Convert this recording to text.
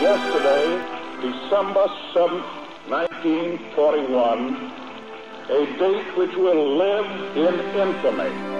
Yesterday, December 7th, 1941, a date which will live in infamy.